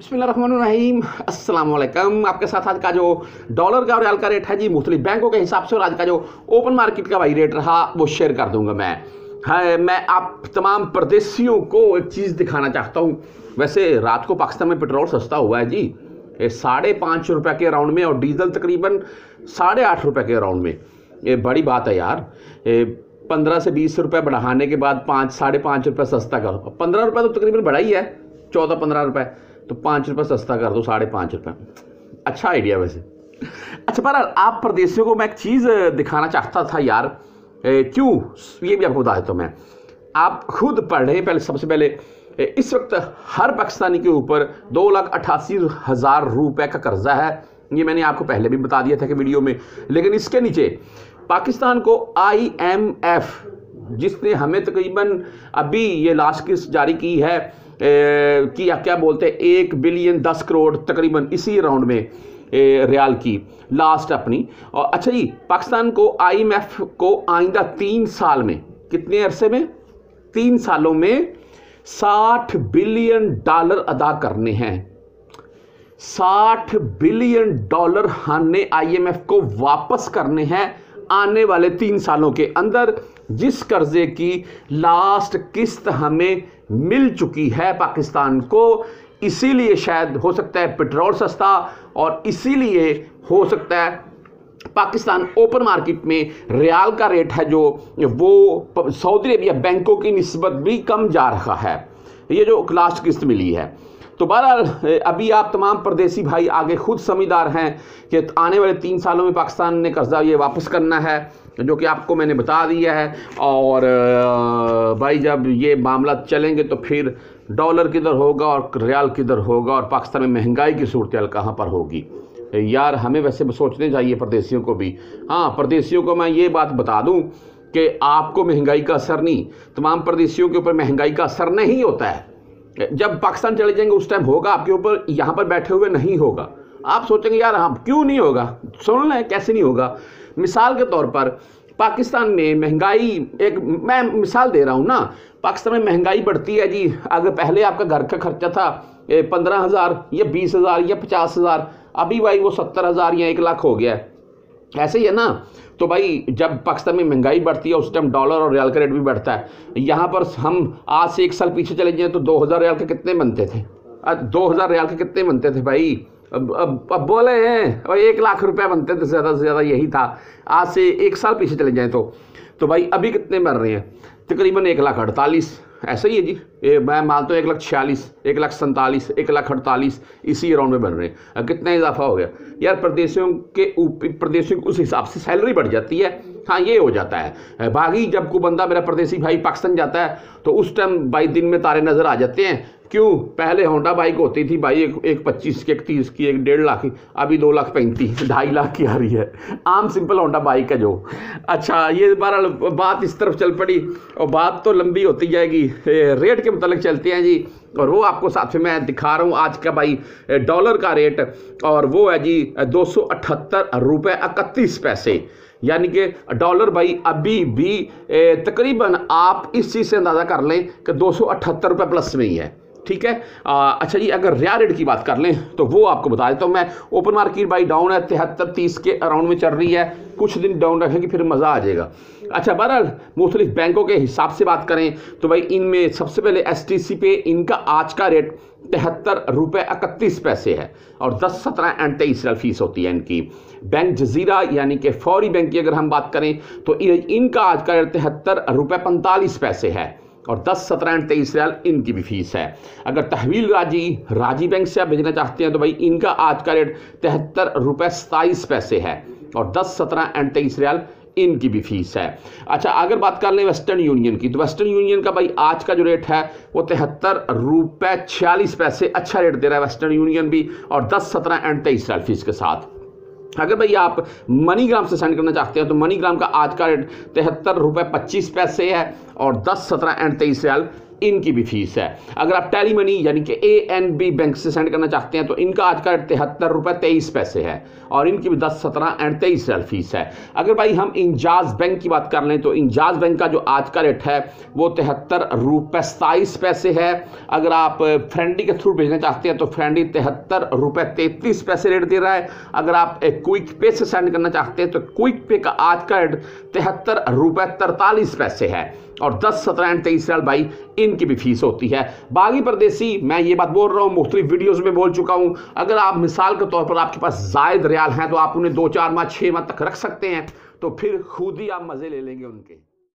بسم اللہ الرحمن الرحیم السلام علیکم آپ کے ساتھ آج کا جو ڈالر کا اور ریال کا ریٹ ہے جی مختلف بینکوں کے حساب سے اور آج کا جو اوپن مارکیٹ کا بھائی ریٹ رہا وہ شیئر کر دوں گا میں میں آپ تمام پردیسیوں کو ایک چیز دکھانا چاہتا ہوں ویسے رات کو پاکستان میں پیٹرول سستا ہوا ہے جی ساڑھے پانچ روپے کے راؤنڈ میں اور ڈیزل تقریباً ساڑھے آٹھ روپے کے راؤنڈ میں یہ بڑی بات ہے یار پندرہ سے بیس روپے بڑھانے کے بعد پانچ ساڑھے پانچ روپے سستا کرو پندرہ روپے تو تقریباً بڑا ہی ہے چودہ پندرہ روپے تو پانچ روپے سستا کر دو، ساڑھے پانچ روپے۔ اچھا آئیڈیا ویسے۔ اچھا بہرحال، آپ پردیسیوں کو میں ایک چیز دکھانا چاہتا تھا یار۔ کیوں؟ یہ بھی آپ کو بتا دیتا ہوں میں۔ آپ خود پڑھ رہے ہیں۔ پہلے، سب سے پہلے اس وقت ہر پاکستانی کے اوپر دو لاکھ اٹھاسی ہزار روپے کا قرضہ ہے۔ یہ میں نے آپ کو پہلے بھی بتا دیا تھا کہ ویڈیو میں۔ لیکن اس کے نیچے پاکستان کو آئی ایم ایف، جس نے ہمیں تقریباً ابھی یہ لاسٹ قسط جاری کی ہے کیا کیا بولتے ہیں؟ ایک بلین دس کروڑ تقریباً اسی راؤنڈ میں ریال کی لاسٹ اپنی۔ اچھا جی پاکستان کو آئی ایم ایف کو آئندہ تین سال میں، کتنے عرصے میں؟ تین سالوں میں ساٹھ بلین ڈالر ادا کرنے ہیں۔ ساٹھ بلین ڈالر ہم نے آئی ایم ایف کو واپس کرنے ہیں آنے والے تین سالوں کے اندر۔ جس قرضے کی لاسٹ قسط ہمیں مل چکی ہے پاکستان کو، اسی لیے شاید ہو سکتا ہے پٹرول سستا اور اسی لیے ہو سکتا ہے پاکستان اوپن مارکیٹ میں ریال کا ریٹ ہے جو وہ سعودی عربیہ بینکوں کی نسبت بھی کم جا رہا ہے۔ یہ جو لاسٹ قسط ملی ہے۔ تو بہرحال، ابھی آپ تمام پردیسی بھائی آگے خود سمجھدار ہیں کہ آنے والے تین سالوں میں پاکستان نے قرضہ یہ واپس کرنا ہے۔ جو کہ آپ کو میں نے بتا دیا ہے۔ اور بھائی جب یہ معاملات چلیں گے تو پھر ڈالر کدھر ہوگا اور ریال کدھر ہوگا اور پاکستان میں مہنگائی کی صورتحال کہاں پر ہوگی؟ یار، ہمیں ویسے سوچنے چاہیے پردیسیوں کو بھی۔ ہاں پردیسیوں کو میں یہ بات بتا دوں کہ آپ کو مہنگائی کا اثر نہیں، تمام پردیسیوں کے اوپر مہنگائی کا اثر نہیں ہوتا ہے۔ جب پاکستان چلے جائیں گے، اس ٹائم ہوگا آپ کے اوپر، یہاں پر بیٹھے ہوئے نہیں ہوگا۔ آپ سوچیں گے، یار ہاں کیوں نہیں ہوگا؟ سن لیں، کیسے نہیں ہوگا؟ مثال کے طور پر پاکستان میں مہنگائی ایک میں مثال دے رہا ہوں نا، پاکستان میں مہنگائی بڑھتی ہے جی۔ اگر پہلے آپ کا گھر کا خرچہ تھا پندرہ ہزار یا بیس ہزار یا پچاس ہزار، ابھی بھائی وہ ستر ہزار یا ایک لاکھ ہو گیا ہے۔ ایسے ہی ہے نا۔ تو بھائی، جب پاکستان میں مہنگائی بڑھتی ہے، اس ٹائم ڈالر اور ریال کا ریٹ بھی بڑھتا ہے۔ یہاں پر ہم آج سے ایک سال پیچھے چلے جائیں تو دو ہزار ریال کے کتنے بنتے تھے؟ دو ہزار ریال کے کتنے بنتے تھے بھائی؟ اب اب بولے ہیں اور ایک لاکھ روپے بنتے تو زیادہ سے زیادہ یہی تھا۔ آج سے ایک سال پیچھے چلے جائیں تو۔ تو بھائی ابھی کتنے مر رہے ہیں؟ تقریباً ایک لاکھ اڑتالیس۔ ایسا ہی ہے جی۔ میں مانتا ہوں ایک لاکھ چھیالیس، ایک لاکھ سنتالیس، ایک لاکھ اڑتالیس، اسی اراؤنڈ میں بن رہے ہیں۔ کتنا اضافہ ہو گیا؟ یار پردیسیوں کے پردیسیوں اس حساب سے سیلری بڑھ جاتی ہے۔ ہاں یہ ہو جاتا ہے۔ باقی جب کو بندہ میرا پردیسی بھائی پاکستان جاتا ہے تو اس ٹائم بھائی دن میں تارے نظر آ جاتے ہیں۔ کیوں؟ پہلے ہونڈا بائک ہوتی تھی بھائی، ایک ایک پچیس کی، ایک تیس کی، ایک ڈیڑھ لاکھ کی، ابھی دو لاکھ پینتیس، ڈھائی لاکھ کی آ رہی ہے۔ عام سمپل ہونڈا بائک ہے جو۔ اچھا یہ بہرحال بات اس طرف چل پڑی اور بات تو لمبی ہوتی جائے گی۔ ریٹ کے متعلق چلتے ہیں جی اور وہ آپ کو ساتھ میں میں دکھا رہا ہوں۔ آج کا بھائی ڈالر کا ریٹ، اور وہ ہے جی دو سو اٹھتر روپے اکتیس پیسے۔ یعنی کہ ڈالر بھائی، ابھی بھی تقریباً آپ اس چیز سے اندازہ کر لیں کہ دو سو اٹھتر روپے پلس میں ہی ہے۔ ٹھیک ہے؟ اچھا جی اگر ریا ریٹ کی بات کر لیں تو وہ آپ کو بتا دیتا ہوں میں۔ اوپن مارکیٹ بائی ڈاؤن ہے، تہتر تیس کے اراؤنڈ میں چل رہی ہے۔ کچھ دن ڈاؤن رکھیں گے، پھر مزہ آ جائے گا۔ اچھا بہرحال مختلف بینکوں کے حساب سے بات کریں تو بھائی ان میں سب سے پہلے ایس ٹی سی پہ ان کا آج کا ریٹ تہتر روپے اکتیس پیسے ہے اور دس، سترہ اینڈ تیئیس فیس ہوتی ہے ان کی۔ بینک جزیرہ یعنی کہ فوری بینک کی اگر ہم بات کریں تو ان کا آج کا ریٹ تہتر روپے پنتالیس پیسے ہے۔ اور دس سترہ اینڈ تیئیس ریال ان کی بھی فیس ہے۔ اگر تحویل راجی راجی بینک سے آپ بھیجنا چاہتے ہیں تو بھائی ان کا آج کا ریٹ تہتر روپے ستائیس پیسے ہے اور دس سترہ اینڈ تیئیس ریال ان کی بھی فیس ہے۔ اچھا اگر بات کر لیں ویسٹرن یونین کی، تو ویسٹرن یونین کا بھائی آج کا جو ریٹ ہے وہ تہتر روپے چھیالیس پیسے اچھا ریٹ دے رہا ہے ویسٹرن یونین بھی اور دس سترہ اینڈ تیئیس ریال فیس کے ساتھ۔ اگر بھائی آپ منی گرام سے سینڈ کرنا چاہتے ہیں تو منی گرام کا آج کا ریٹ تہتر روپے پچیس پیسے ہے اور دس سترہ اینڈ تیئیس ریال ان کی بھی فیس ہے۔ اگر آپ ٹیلی منی یعنی کہ اے این بی بینک سے سینڈ کرنا چاہتے ہیں تو ان کا آج کا ریٹ تہتر روپے تیئیس پیسے ہے اور ان کی بھی دس، سترہ اینڈ تیئیس ریال فیس ہے۔ اگر بھائی ہم انجاز بینک کی بات کر لیں تو انجاز بینک کا جو آج کا ریٹ ہے وہ تہتر روپے ستائیس پیسے ہے۔ اگر آپ فرینڈی کے تھرو بھیجنا چاہتے ہیں تو فرینڈی تہتر روپے تینتیس پیسے ریٹ دے رہا ہے۔ اگر آپ کوئک پے سے سینڈ کرنا چاہتے ہیں تو کوئک پے کا آج کا ریٹ تہتر روپے ترتالیس پیسے ہے۔ اور دس، سترہ اینڈ تیئیس ریال بھائی ان کی بھی فیس ہوتی ہے۔ باغی پردیسی، میں یہ بات بول رہا ہوں، مختلف ویڈیوز میں بول چکا ہوں۔ اگر آپ مثال کے طور پر آپ کے پاس زائد ریال ہیں تو آپ انہیں دو چار ماہ، چھ ماہ تک رکھ سکتے ہیں۔ تو پھر خود ہی آپ مزے لے لیں گے ان کے۔